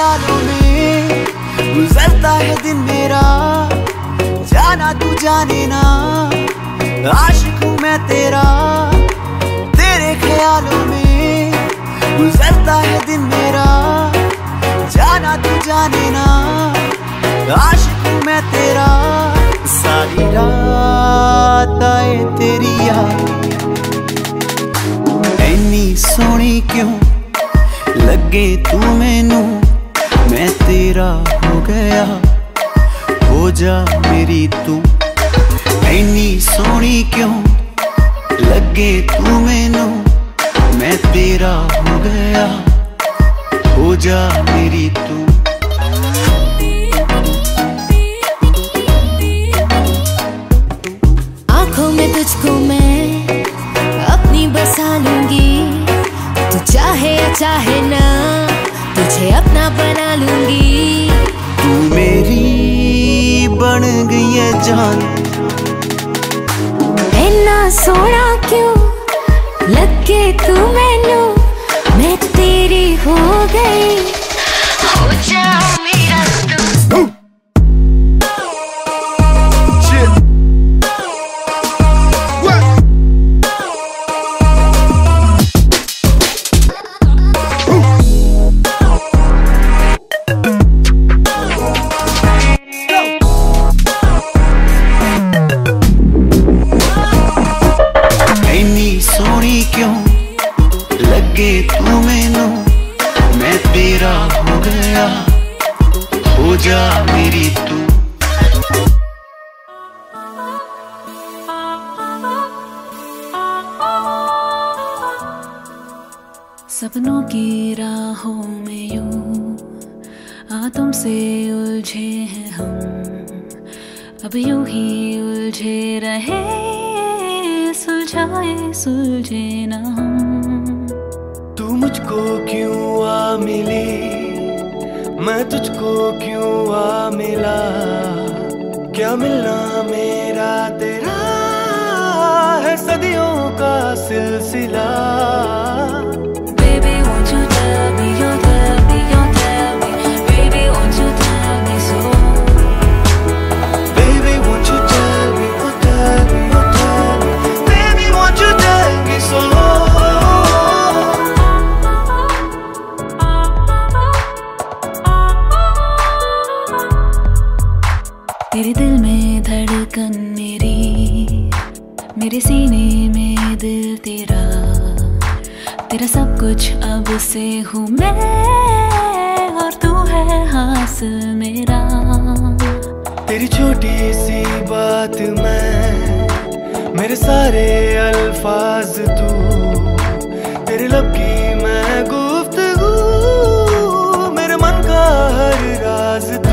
ख्यालों में गुजरता है दिन मेरा। जाना तू जाने ना, आशिक हूँ मैं तेरा। तेरे ख्यालों में गुजरता है दिन मेरा। जाना तू जाने ना, आशिक हूँ मैं तेरा। सारी रात आए तेरी याद। इतनी सोनी क्यों लगे तू मैनू? मैं तेरा हो गया, हो जा मेरी तू। इनी सोनी क्यों लगे तू मैनू? मैं तेरा हो गया, हो जा मेरी तू। आँखों में तुझको मैं अपनी बसा लूँगी। तू चाहे चाहे तुझे अपना बना लूँगी। तू मेरी बन गई है जान। इन्ना सोना क्यों लगे तू मैनू? मैं तेरी हो गई। हो जा गया। हो जा मेरी तू। सपनों की राहों में यू आ तुमसे उलझे हैं हम। अब यू ही उलझे रहे सुलझाए सुलझे ना हम। तू मुझको क्यों आ मिली? मैं तुझको क्यों आ मिला? क्या मिलना मेरा तेरा है सदियों का सिलसिला? तेरे दिल में धड़कन मेरी, मेरे सीने में दिल तेरा। तेरा सब कुछ अब से हूँ मैं, और तू है हास मेरा। तेरी छोटी सी बात मैं, मेरे सारे अल्फाज तू। तेरे लब की मैं गुफ्तगू, मेरे मन का हर राज तू